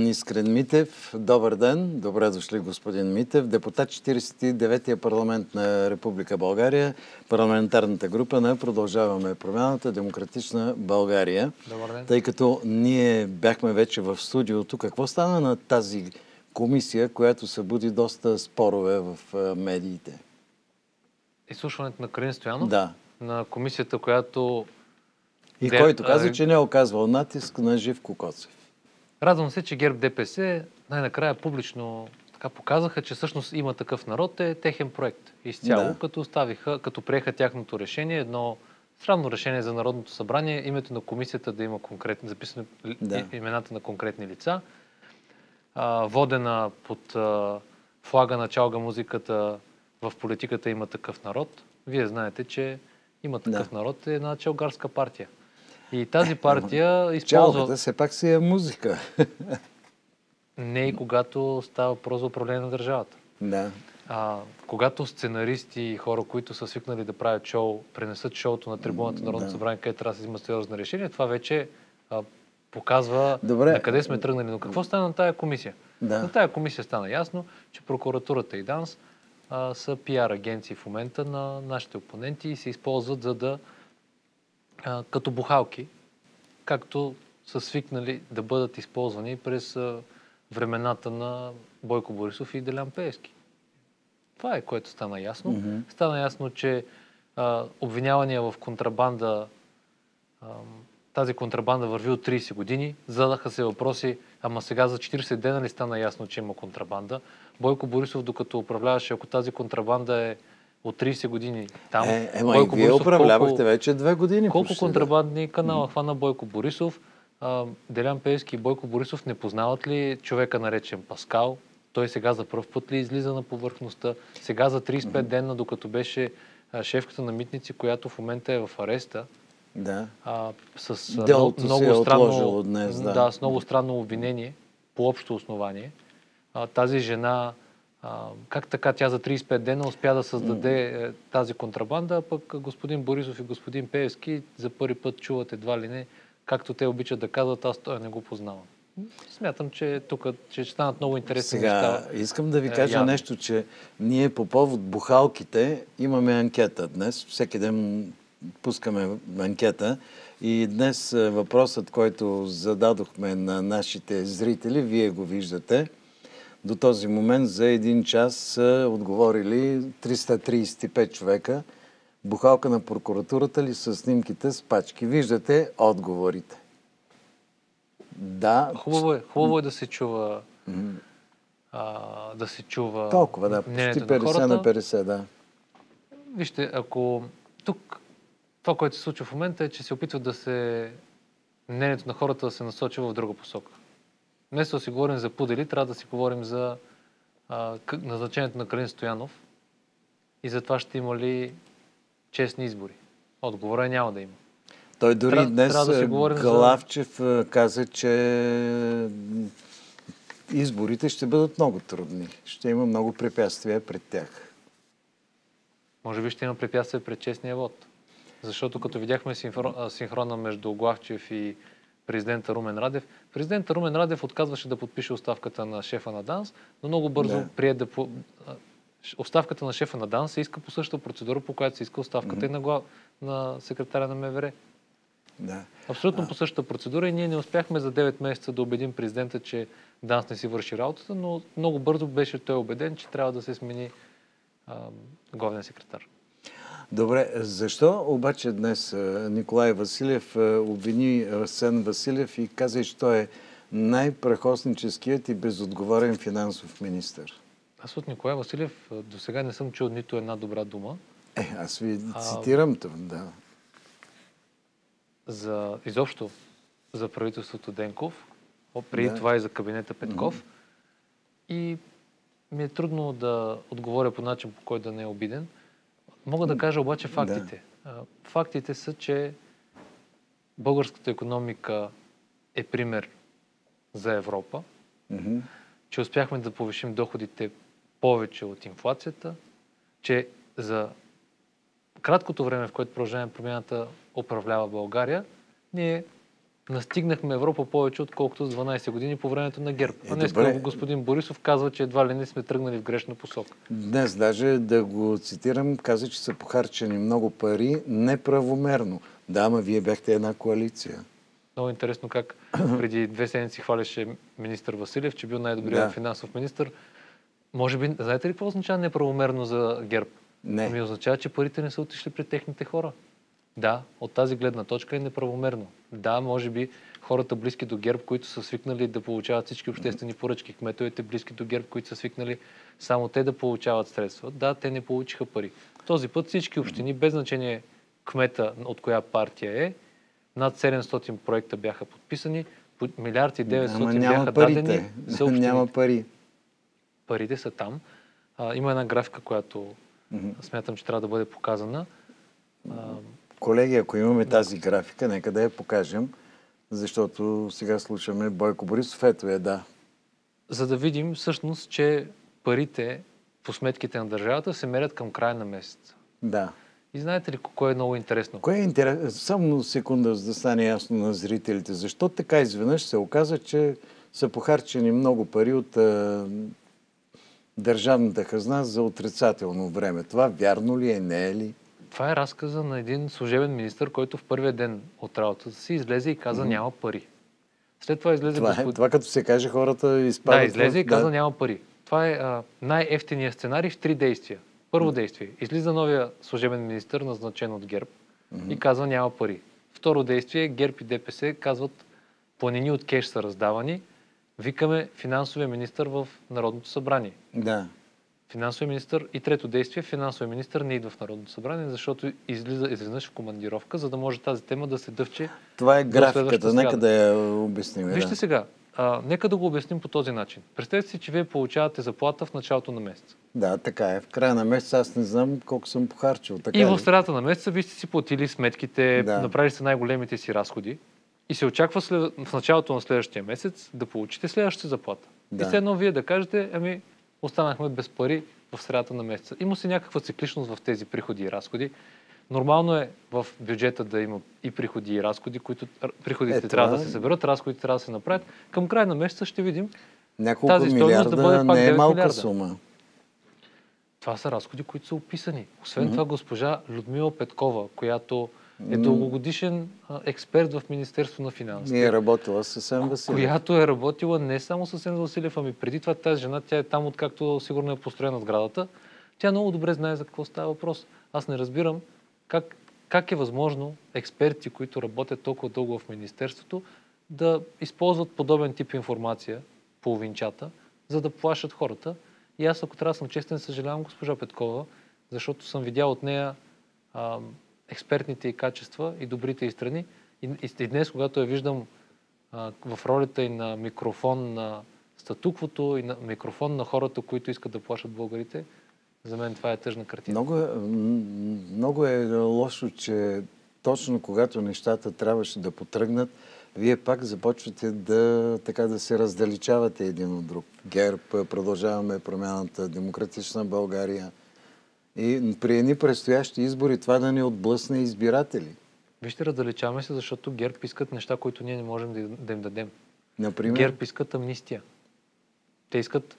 Искрен Митев, добър ден. Добре дошли, господин Митев. Депутат 49-я парламент на Република България, парламентарната група на Продължаваме промяната Демократична България. Добър ден. Тъй като ние бяхме вече в студиото, какво стана на тази комисия, която събуди доста спорове в медиите? Изслушването на Карин Стоянов Да. на комисията, която... И Де- който каза, че не е оказвал натиск на Живко Коцев. Радвам се, че ГЕРБ ДПС най-накрая публично така показаха, че всъщност има такъв народ, е техен проект. Изцяло, Да. като оставиха, като приеха тяхното решение, едно странно решение за Народното събрание, името на комисията да има конкретни, записани Да. да. имената на конкретни лица, а, водена под а, флага на чалга музиката в политиката има такъв народ. Вие знаете, че има такъв Да. народ е една челгарска партия. И тази партия използва... Чалката все пак си е музика. Не и когато става въпрос за управление на държавата. да. А, когато сценаристи и хора, които са свикнали да правят шоу, пренесат шоуто на трибуната на Народното да. събрание, където трябва да се взима сериозно решение, това вече а, показва Добре. на къде сме тръгнали. Но какво стана на тая комисия? Да. На тая комисия стана ясно, че прокуратурата и ДАНС а, са пиар агенции в момента на нашите опоненти и се използват за да а, като бухалки, както са свикнали да бъдат използвани през а, времената на Бойко Борисов и Делян Пеевски. Това е което стана ясно. Мгм. Стана ясно, че а, обвинявания в контрабанда, а, тази контрабанда върви от 30 години. Задаха се въпроси, ама сега за 40 дена ли стана ясно, че има контрабанда? Бойко Борисов, докато управляваше, ако тази контрабанда е от 30 години там, Е, ема и Бойко вие Борисов управлявахте колко- вече две години. колко почти, контрабандни канала хвана Бойко Борисов? А, Делян Пеевски и Бойко Борисов не познават ли човека наречен Паскал? Той сега за първ път ли излиза на повърхността? Сега за 35 дена, докато беше а, шефката на митници, която в момента е в ареста, Да. да. а, с Делото много, се е много странно, днес, да. да, с много странно обвинение по общо основание. А, тази жена, а, как така тя за 35 дена успя да създаде е, тази контрабанда, а пък господин Борисов и господин Пеевски за първи път чуват едва ли не, както те обичат да казват, аз той не го познавам. Смятам, че тук ще станат много интересни Сега, неща. искам да ви Е, кажа явно. нещо, че ние по повод бухалките имаме анкета днес. Всеки ден пускаме анкета. И днес е, въпросът, който зададохме на нашите зрители, вие го виждате. До този момент за един час са отговорили 335 човека. Бухалка на прокуратурата ли са снимките с пачки? Виждате отговорите. Да, Хубаво е, хубаво е да се чува а, да се чува толкова, да. Почти мнението 50 на на 50, да. Вижте, ако тук това, което се случва в момента е, че се опитват да се мнението на хората да се насочва в друга посока. Вместо да си говорим за пудели, трябва да си говорим за а, назначението на Калин Стоянов и за това ще има ли честни избори. Отговора няма да има. Той дори Тря- днес трябва да си е, говорим за- Галавчев е, каза, че изборите ще бъдат много трудни. Ще има много препятствия пред тях. Може би ще има препятствие пред честния вод. Защото като видяхме синхрона между Главчев и президента Румен Радев, президента Румен Радев отказваше да подпише оставката на шефа на ДАНС, но много бързо Да. прие да... по- а, Оставката на шефа на ДАНС се иска по същата процедура, по която се иска оставката и на, глав... на секретаря на МВР. Да. Абсолютно по същата процедура и ние не успяхме за 9 месеца да убедим президента, че ДАНС не си върши работата, но много бързо беше той убеден, че трябва да се смени а, главен секретар. Добре, защо обаче днес е, Николай Василев е, обвини Арсен Василев и каза, че той е най-прахосническият и безотговорен финансов министр? Аз от Николай Василев а, до сега не съм чул нито една добра дума Е, аз ви А, цитирам това, да. за изобщо за правителството Денков, преди Да. това и за кабинета Петков. И ми е трудно да отговоря по начин, по който да не е обиден. Мога да кажа обаче фактите. А, Фактите са, че българската економика е пример за Европа, Мгм. че успяхме да повишим доходите повече от инфлацията, че за краткото време, в което продължаваме промяната управлява България, ние настигнахме Европа повече, отколкото с 12 години по времето на ГЕРБ. Е, А днес добре. господин Борисов казва, че едва ли не сме тръгнали в грешна посока. Днес даже да го цитирам, каза, че са похарчени много пари неправомерно. Да, ама вие бяхте една коалиция. Много интересно как преди две седмици хвалеше министър Василев, че бил най-добрият Да. финансов министр. Може би, знаете ли какво означава неправомерно за ГЕРБ? Не. Ами означава, че парите не са отишли при техните хора. Да, от тази гледна точка е неправомерно. Да, може би хората близки до ГЕРБ, които са свикнали да получават всички обществени поръчки, кметовете близки до ГЕРБ, които са свикнали само те да получават средства. Да, те не получиха пари. Този път всички общини, без значение кмета от коя партия е, над 700 проекта бяха подписани, по милиард и 900 Ама бяха няма дадени парите. за общините. Няма пари. Парите са там. А, има една графика, която смятам, че трябва да бъде показана. А, Колеги, ако имаме тази графика, нека да я покажем, защото сега слушаме Бойко Борисов. Ето е, да. за да видим всъщност, че парите по сметките на държавата се мерят към края на месеца. Да. И знаете ли кое е много интересно? Кое е интересно? Само секунда, за да стане ясно на зрителите. Защо така изведнъж се оказа, че са похарчени много пари от а, държавната хазна за отрицателно време? Това вярно ли е, не е ли? Това е разказа на един служебен министр, който в първия ден от работата си излезе и каза няма пари. След това излезе Това, е, господ... това като се каже, хората изпадат Да, излезе и каза няма пари. Това е най-ефтиният сценарий в три действия. Първо действие. Излиза новия служебен министр, назначен от ГЕРБ, и казва няма пари. Второ действие. ГЕРБ и ДПС казват планини от кеш са раздавани. Викаме финансовия министр в Народното събрание. Да. Финансовия министр и трето действие, финансовия министр не идва в Народното събрание, защото излиза изведнъж в командировка, за да може тази тема да се дъвче. Това е графиката. Нека да я обясним. Вижте да. сега, а, нека да го обясним по този начин. Представете си, че вие получавате заплата в началото на месеца. Да, така е. В края на месеца аз не знам колко съм похарчил. Така И в средата на месеца вие сте си платили сметките, Да. направили сте най-големите си разходи и се очаква след, в началото на следващия месец да получите следващата заплата. Да. И след едно вие да кажете, ами останахме без пари в средата на месеца. Има си някаква цикличност в тези приходи и разходи. Нормално е в бюджета да има и приходи и разходи, които приходите Е, трябва да е. се съберат, разходите трябва да се направят. Към края на месеца ще видим. Няколко тази милиарда да бъде пак не е 9 малка милиарда. сума. Това са разходи, които са описани. Освен това, госпожа Людмила Петкова, която е дългогодишен експерт в Министерство на финансите, Ние е работила с Сен Василев. която е работила не само с Сен Василев, ами преди това тази жена, тя е там, откакто сигурно е построена сградата. Тя много добре знае за какво става въпрос. Аз не разбирам как, как е възможно експерти, които работят толкова дълго в Министерството, да използват подобен тип информация, половинчата, за да плашат хората. И аз, ако трябва да съм честен, съжалявам госпожа Петкова, защото съм видял от нея а, експертните и качества и добрите и страни. И, и, днес, когато я виждам а, в ролята и на микрофон на статуквото и на микрофон на хората, които искат да плашат българите, за мен това е тъжна картина. Много е, много е лошо, че точно когато нещата трябваше да потръгнат, вие пак започвате да, така, да се раздалечавате един от друг. ГЕРБ, продължаваме промяната, демократична България. И при едни предстоящи избори това да ни отблъсне избиратели. Вижте, раздалечаваме се, защото ГЕРБ искат неща, които ние не можем да, да им дадем. Например, ГЕРБ искат амнистия. Те искат,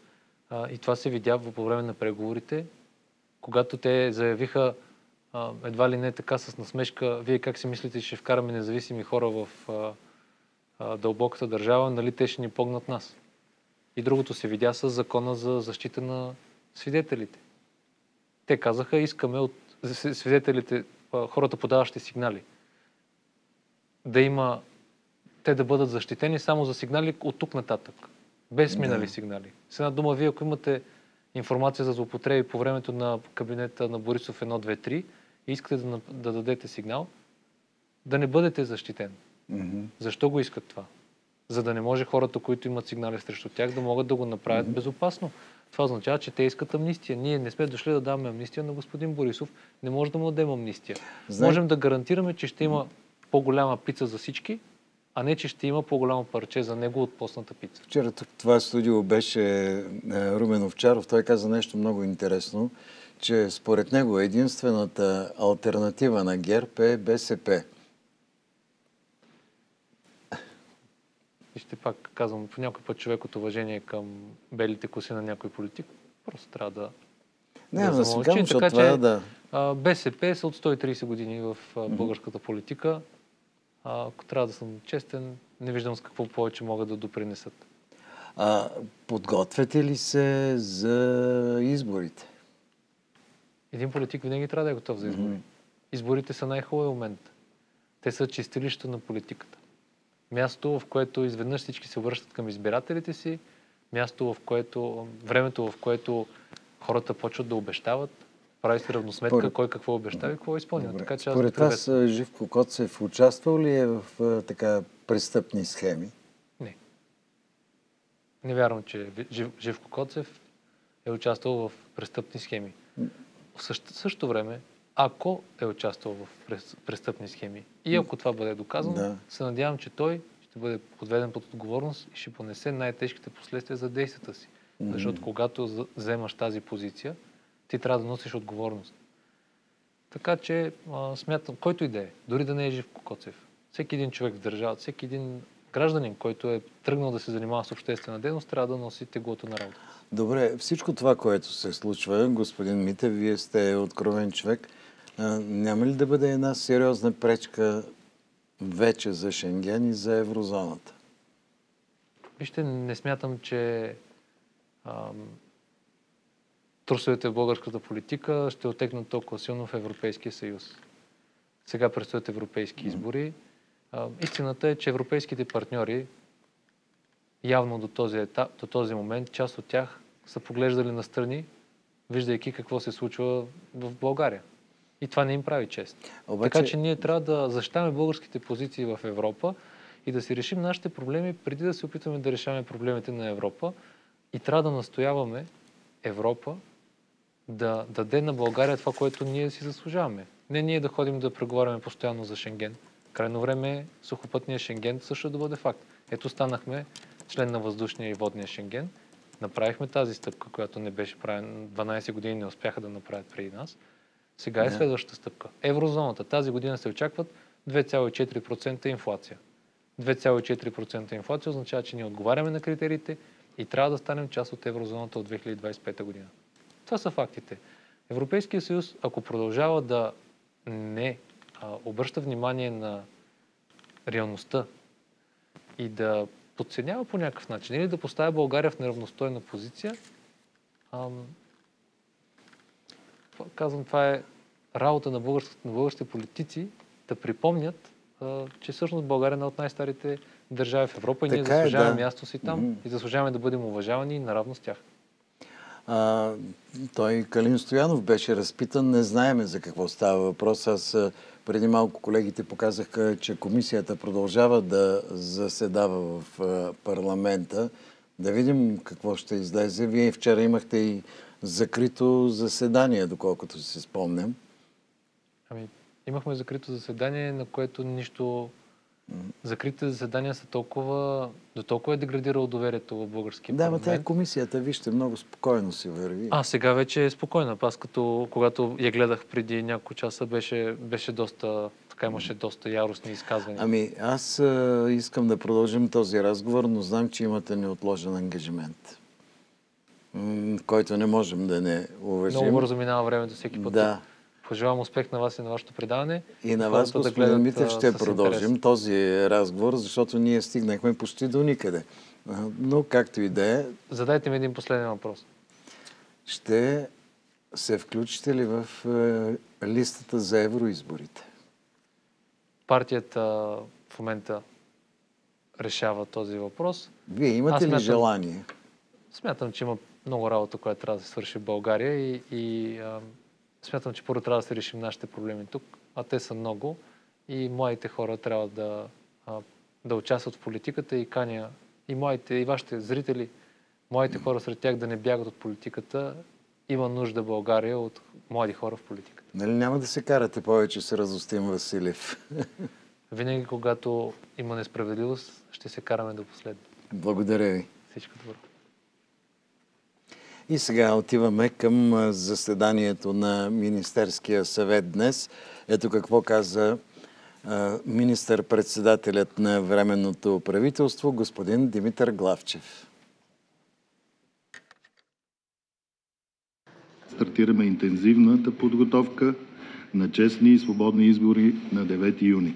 а, и това се видя по време на преговорите, когато те заявиха а, едва ли не така с насмешка, вие как си мислите, че ще вкараме независими хора в а, а, дълбоката държава, нали те ще ни погнат нас. И другото се видя с закона за защита на свидетелите. Те казаха, искаме от свидетелите, хората подаващи сигнали, да има те да бъдат защитени само за сигнали от тук нататък. Без минали сигнали. С една дума, вие ако имате информация за злоупотреби по времето на кабинета на Борисов 1, 2, 3 и искате да, да дадете сигнал, да не бъдете защитен. Мгм. Защо го искат това? За да не може хората, които имат сигнали срещу тях, да могат да го направят безопасно. Това означава, че те искат амнистия. Ние не сме дошли да даваме амнистия на господин Борисов. Не може да му дадем амнистия. Знае- Можем да гарантираме, че ще има по-голяма пица за всички, а не, че ще има по-голямо парче за него от постната пица. Вчера тук това студио беше е, Румен Овчаров. Той каза нещо много интересно, че според него единствената альтернатива на ГЕРБ е БСП. И ще пак казвам, по някой път човек от уважение към белите коси на някой политик, просто трябва да Не, да замълчи, сега, така това че- да. БСП са от 130 години в българската политика. Ако трябва да съм честен, не виждам с какво повече могат да допринесат. А, подготвяте ли се за изборите? Един политик винаги трябва да е готов за избори. Изборите са най-хубавия момент. Те са чистилището на политиката. Място, в което изведнъж всички се връщат към избирателите си, място, в което, времето, в което хората почват да обещават, прави се равносметка Според- кой какво обещава и какво изпълнено. Добре. Така че Според вас Живко Коцев участвал ли е в така престъпни схеми? Не. Не вярвам, че Жив, Живко Коцев е участвал в престъпни схеми. В същото, същото време, ако е участвал в прес- престъпни схеми и ако това бъде доказано, Да. се надявам, че той ще бъде подведен под отговорност и ще понесе най-тежките последствия за действията си. Защото когато вземаш тази позиция, ти трябва да носиш отговорност. Така че а, смятам, който и да е, дори да не е Живко Коцев, всеки един човек в държавата, всеки един гражданин, който е тръгнал да се занимава с обществена дейност, трябва да носи теглото на работа. Добре, всичко това, което се случва, господин Митев, вие сте откровен човек, няма ли да бъде една сериозна пречка вече за Шенген и за еврозоната? Вижте, не смятам, че ам, трусовете в българската политика ще отекнат толкова силно в Европейския съюз. Сега предстоят европейски избори. А, истината е, че европейските партньори явно до този, етап, до този момент, част от тях са поглеждали настрани, виждайки какво се случва в България. И това не им прави чест. Обаче- Така че ние трябва да защитаваме българските позиции в Европа и да си решим нашите проблеми, преди да се опитваме да решаваме проблемите на Европа. И трябва да настояваме Европа да даде на България това, което ние си заслужаваме. Не ние да ходим да преговаряме постоянно за Шенген. Крайно време е сухопътния Шенген също да бъде факт. Ето станахме член на въздушния и водния Шенген. Направихме тази стъпка, която не беше правена 12 години, не успяха да направят преди нас. Сега е следващата стъпка. Еврозоната. Тази година се очакват 2,4% инфлация. 2,4% инфлация означава, че ние отговаряме на критериите и трябва да станем част от еврозоната от 2025 година. Това са фактите. Европейския съюз, ако продължава да не а, обръща внимание на реалността и да подценява по някакъв начин или да поставя България в неравностойна позиция, ам, казвам, това е работа на българските, на българските политици да припомнят, а, че всъщност България е една от най-старите държави в Европа и ние Така е, заслужаваме да. място си там Мгм. и заслужаваме да бъдем уважавани наравно с тях. А, той Калин Стоянов беше разпитан, не знаеме за какво става въпрос. Аз преди малко колегите показаха, че комисията продължава да заседава в парламента. Да видим какво ще излезе. Вие вчера имахте и закрито заседание, доколкото си спомням. Ами, имахме закрито заседание, на което нищо... Закритите заседания са толкова... До толкова е деградирало доверието в българския Да, но парламент. тя е комисията, вижте, много спокойно си върви. А, сега вече е спокойна. Аз като, когато я гледах преди няколко часа, беше, беше доста, така имаше доста яростни изказвания. Ами, аз а, искам да продължим този разговор, но знам, че имате неотложен ангажимент, който не можем да не уважим. Много бързо минава времето всеки път. Да. Пожелавам успех на вас и на вашето предаване. И на вас, да господин гледат, Митев, ще продължим интерес. този разговор, защото ние стигнахме почти до никъде. Но както и да е, Задайте ми един последен въпрос. ще се включите ли в е, листата за евроизборите? Партията в момента решава този въпрос. Вие имате Аз ли смятам- желание? Смятам, че има много работа, която трябва да се свърши в България и, и а, смятам, че първо трябва да се решим нашите проблеми тук, а те са много и младите хора трябва да, а, да участват в политиката и каня и моите, и вашите зрители, младите хора сред тях да не бягат от политиката. Има нужда България от млади хора в политиката. Нали няма да се карате повече с Разостин Василев? Винаги, когато има несправедливост, ще се караме до последно. Благодаря ви. Всичко добро. И сега отиваме към заседанието на Министерския съвет днес. Ето какво каза министър-председателят на Временното правителство, господин Димитър Главчев. Стартираме интензивната подготовка на честни и свободни избори на 9 юни.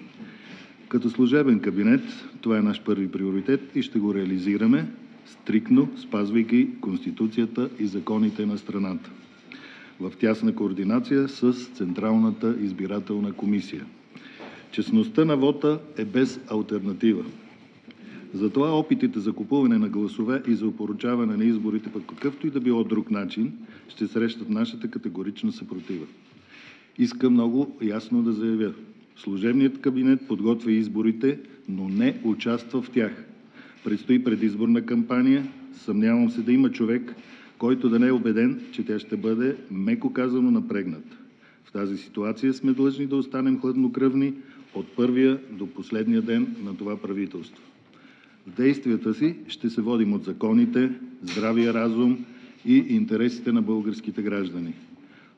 Като служебен кабинет това е наш първи приоритет и ще го реализираме стрикно, спазвайки Конституцията и законите на страната, в тясна координация с Централната избирателна комисия. Честността на вота е без альтернатива. Затова опитите за купуване на гласове и за опоручаване на изборите по какъвто и да било друг начин ще срещат нашата категорична съпротива. Иска много ясно да заявя: служебният кабинет подготвя изборите, но не участва в тях. Предстои предизборна кампания. Съмнявам се да има човек, който да не е убеден, че тя ще бъде, меко казано, напрегната. В тази ситуация сме длъжни да останем хладнокръвни от първия до последния ден на това правителство. В действията си ще се водим от законите, здравия разум и интересите на българските граждани.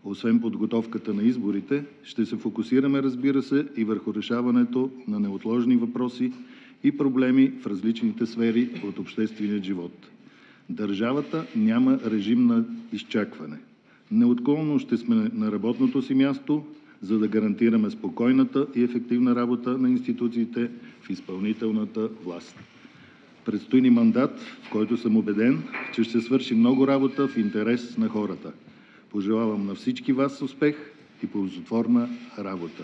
Освен подготовката на изборите, ще се фокусираме, разбира се, и върху решаването на неотложни въпроси и проблеми в различните сфери от обществения живот. Държавата няма режим на изчакване. Неотклонно ще сме на работното си място, за да гарантираме спокойната и ефективна работа на институциите в изпълнителната власт. Предстои ни мандат, в който съм убеден, че ще свърши много работа в интерес на хората. Пожелавам на всички Вас успех и ползотворна работа!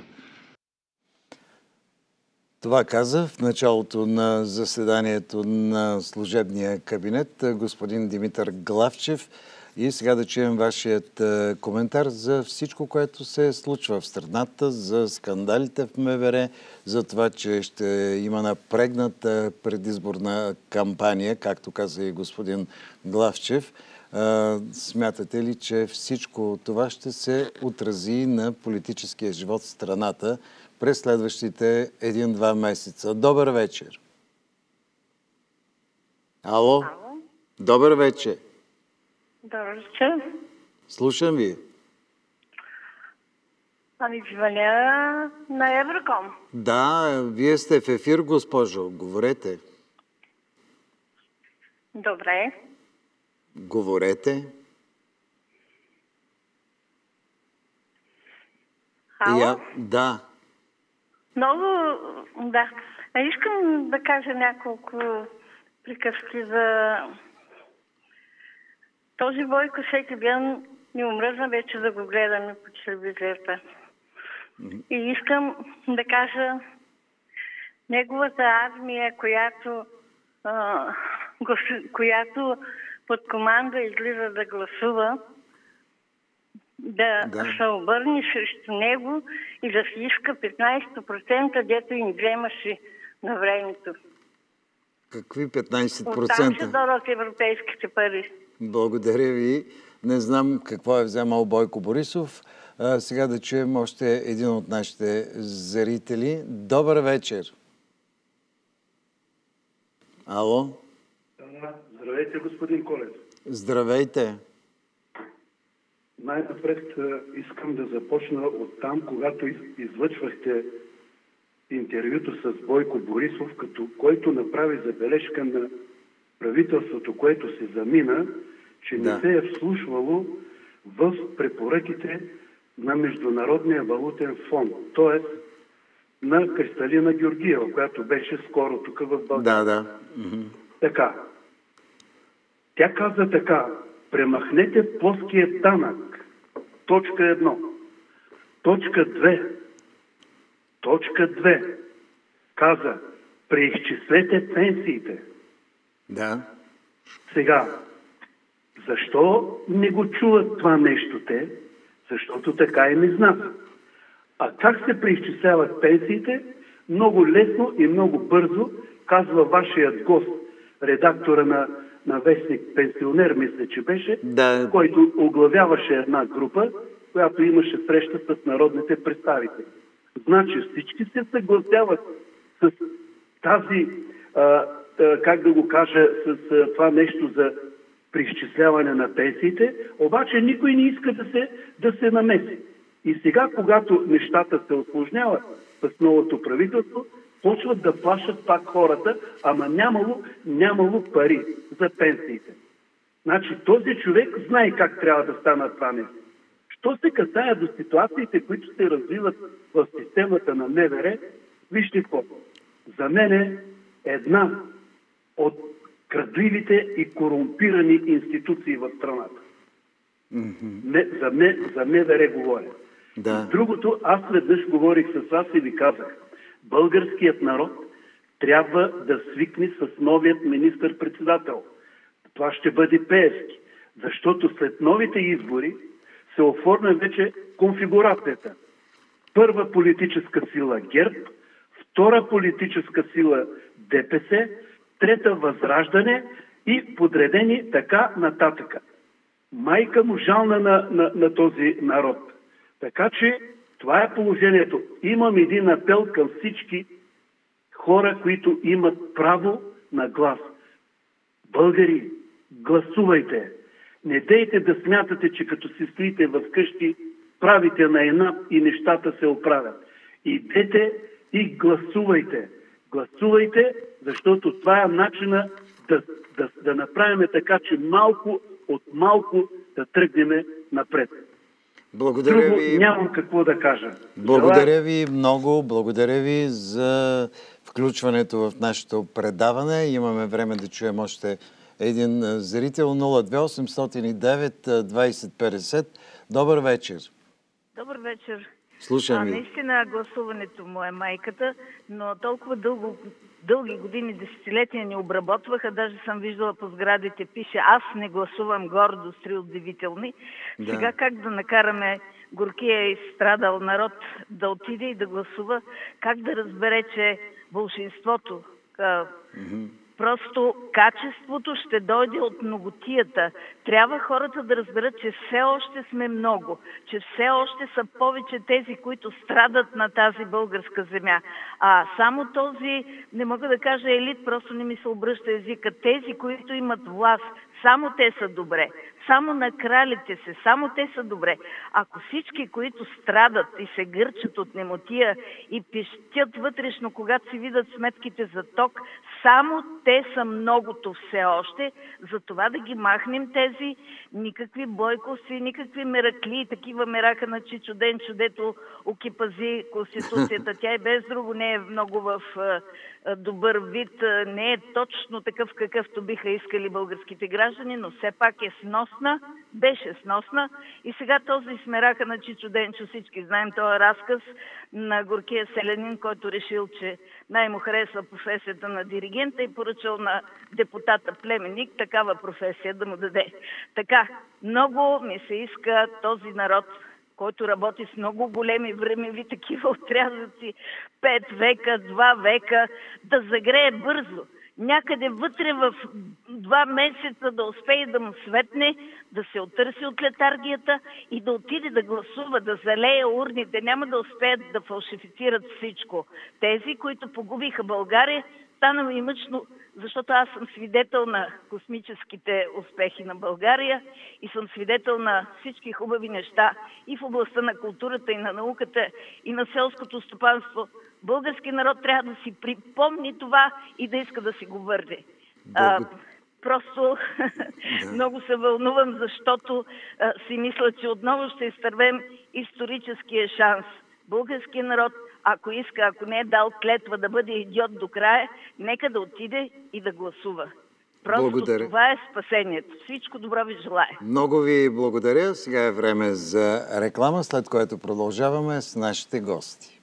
Това каза в началото на заседанието на служебния кабинет господин Димитър Главчев. И сега да чуем вашият коментар за всичко, което се случва в страната, за скандалите в МВР, за това, че ще има напрегната предизборна кампания, както каза и господин Главчев. Смятате ли, че всичко това ще се отрази на политическия живот в страната през следващите един-два месеца? Добър вечер! Ало? Ало? Добър вечер! Добър вечер! Слушам ви. Ами звъня на Евроком. Да, вие сте в ефир, госпожо. Говорете. Добре. Говорете. Ало? Я... Да. Много, да. А искам да кажа няколко приказки за този Бойко всеки ден ми омръзна вече да го гледаме по телевизията. И искам да кажа неговата армия, която, а, която под команда излиза да гласува, да, да. се обърне срещу него и да се иска 15%, дето им вземаше на времето. Какви 15%? Оттам ще дадат европейските пари. Благодаря ви. Не знам какво е вземал Бойко Борисов. А, сега да чуем още един от нашите зрители. Добър вечер! Ало? Здравейте, господин Колев. Здравейте. Най-напред искам да започна от там, когато излъчвахте интервюто с Бойко Борисов, като който направи забележка на правителството, което се замина, че да. не се е вслушвало в препоръките на Международния валутен фонд, т.е. на Кристалина Георгиева, която беше скоро тук в България. Да, да. Така. Тя каза така. Премахнете плоския данък. Точка едно. Точка две. Точка две. Каза, преизчислете пенсиите. Да. Сега, защо не го чуват това нещо те? Защото така и не знаят. А как се преизчисляват пенсиите? Много лесно и много бързо, казва вашият гост, редактора на, на вестник Пенсионер, мисля, че беше, да. който оглавяваше една група, която имаше среща с народните представители. Значи всички се съгласяват с тази, а, а, как да го кажа, с а, това нещо за при изчисляване на пенсиите, обаче никой не иска да се, да се намеси. И сега, когато нещата се осложняват, с новото правителство, почват да плашат пак хората, ама нямало, нямало пари за пенсиите. Значи този човек знае как трябва да стана това нещо. Що се касае до ситуациите, които се развиват в системата на МВР, вижте какво. За мен е една от крадливите и корумпирани институции в страната. Не, за, не, за МВР говоря. Да. Другото, аз веднъж говорих с вас и ви казах, българският народ трябва да свикне с новият министър-председател. Това ще бъде Пеевски, защото след новите избори се оформя вече конфигурацията. Първа политическа сила ГЕРБ, втора политическа сила ДПС, трета Възраждане и подредени така нататък. Майка му жална на, на, на този народ. Така че това е положението. Имам един апел към всички хора, които имат право на глас. Българи, гласувайте. Не дейте да смятате, че като си стоите в къщи, правите на една и нещата се оправят. Идете и гласувайте. Гласувайте, защото това е начина да, да, да направим така, че малко от малко да тръгнем напред. Благодаря Друго ви. нямам какво да кажа. Благодаря ви много. Благодаря ви за включването в нашето предаване. Имаме време да чуем още един зрител 02809-2050. Добър вечер. Добър вечер. Слушам а, ви. наистина гласуването му е майката, но толкова дълго, дълги години, десетилетия ни обработваха. Даже съм виждала по сградите, пише аз не гласувам гордо, три удивителни. Да. Сега как да накараме горкия и страдал народ да отиде и да гласува? Как да разбере, че бълшинството, а, Просто качеството ще дойде от многотията. Трябва хората да разберат, че все още сме много, че все още са повече тези, които страдат на тази българска земя. А само този, не мога да кажа елит, просто не ми се обръща езика, тези, които имат власт, само те са добре. Само на кралите се, само те са добре. Ако всички, които страдат и се гърчат от немотия и пищят вътрешно, когато си видят сметките за ток, само те са многото все още. За това да ги махнем тези никакви бойковци, никакви меракли, такива мерака на Чичо Денчо, дето окипази Конституцията. Тя и без друго не е много в добър вид, не е точно такъв какъвто биха искали българските граждани, но все пак е сносна, беше сносна и сега този смерака на Чичо Денчо, всички знаем този разказ на горкия селянин, който решил, че най-му харесва професията на диригента и поръчал на депутата племенник такава професия да му даде. Така, много ми се иска този народ който работи с много големи времеви такива отрязъци, пет века, два века, да загрее бързо. Някъде вътре в два месеца да успее да му светне, да се отърси от летаргията и да отиде да гласува, да залее урните. Няма да успеят да фалшифицират всичко. Тези, които погубиха България, стана ми мъчно, защото аз съм свидетел на космическите успехи на България и съм свидетел на всички хубави неща и в областта на културата, и на науката, и на селското стопанство. Български народ трябва да си припомни това и да иска да си го върне. Просто много се вълнувам, защото а, си мисля, че отново ще изтървем историческия шанс. Българския народ ако иска, ако не е дал клетва да бъде идиот до края, нека да отиде и да гласува. Просто Благодаря. това е спасението. Всичко добро ви желая. Много ви благодаря. Сега е време за реклама, след което продължаваме с нашите гости.